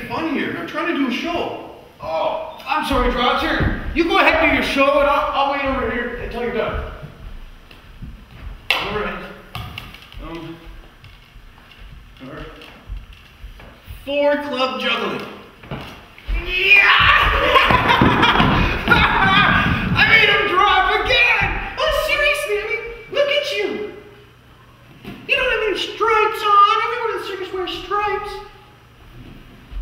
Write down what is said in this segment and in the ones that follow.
Fun here. I'm trying to do a show. Oh, I'm sorry. Here, you go ahead and do your show, and I'll, I'll wait over here until you're done. All right. Um. All right. Four club juggling. I made him drop again! Oh, seriously, I mean, look at you. You don't have any stripes on. Everyone in the circus wears stripes.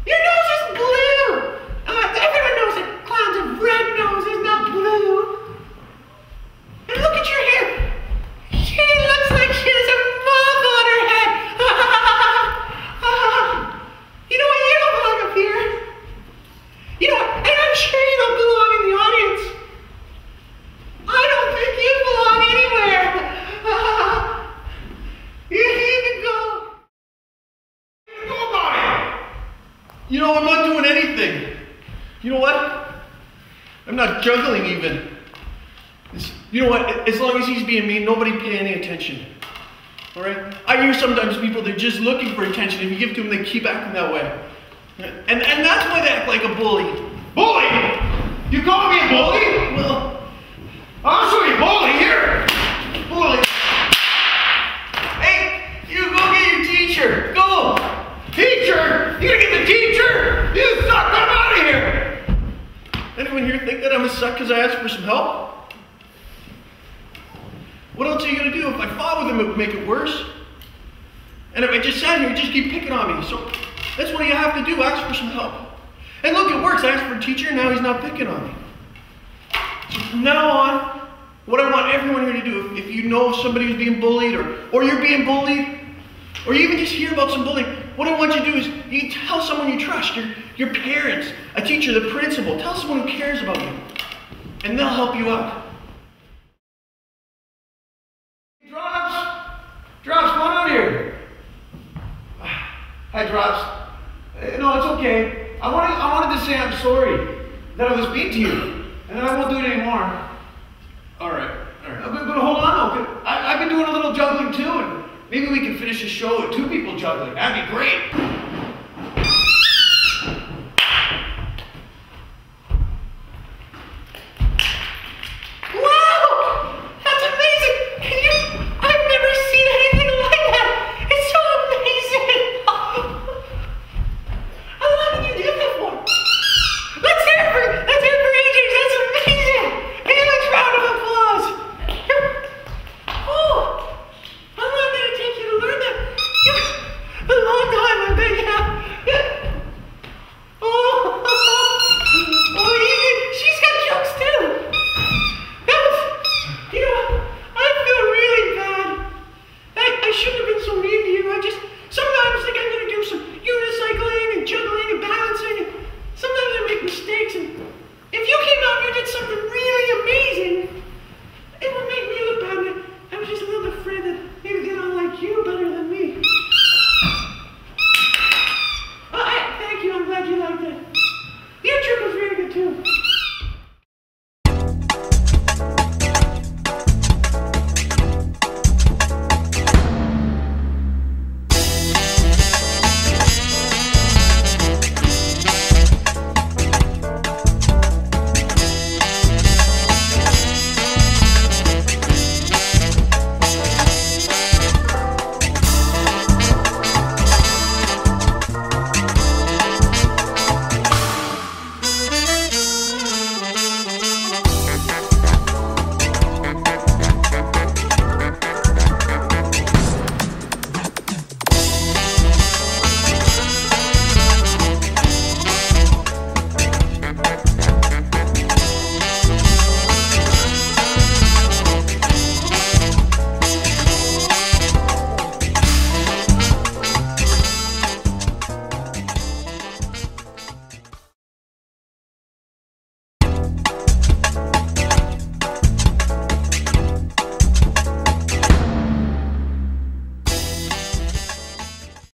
Your nose is blue. Uh, everyone knows that clowns have red noses, not blue. And look at your hair. She looks like she has a moth on her head. you know what? You don't belong up here. You know what? And I'm sure you don't belong in the audience. I don't think you belong anywhere. you need to go. Go about it. You know, I'm not doing anything. You know what? I'm not juggling even. It's- you know what? As long as he's being mean, nobody pay any attention. All right? I hear sometimes people they're just looking for attention. If you give to them, they keep acting that way. And and that's why they act like a bully. Bully? You call me a bully? Well, I'll show you bully here. bully. Hey, you go get your teacher. Go. Anyone here think that I'm a suck because I asked for some help? What else are you gonna do? If I fought with him, it would make it worse. And if I just sat here, he'd just keep picking on me. So that's what you have to do, ask for some help. And look, it works. I asked for a teacher, and now he's not picking on me. So from now on, what I want everyone here to do, if, if you know somebody who's being bullied or, or you're being bullied, or you even just hear about some bullying, what I want you to do is you tell someone you trust, your, your parents, a teacher, the principal, tell someone who cares about you, and they'll help you out. Drops. Drops, come on out here. Hi, Drops. Uh, no, it's okay. I wanted, I wanted to say I'm sorry that I was mean to you, and I won't do it anymore. All right, all Uh, right. But, but hold on, though. I, I've been doing a little juggling too, and maybe the show with two people juggling. That'd be great.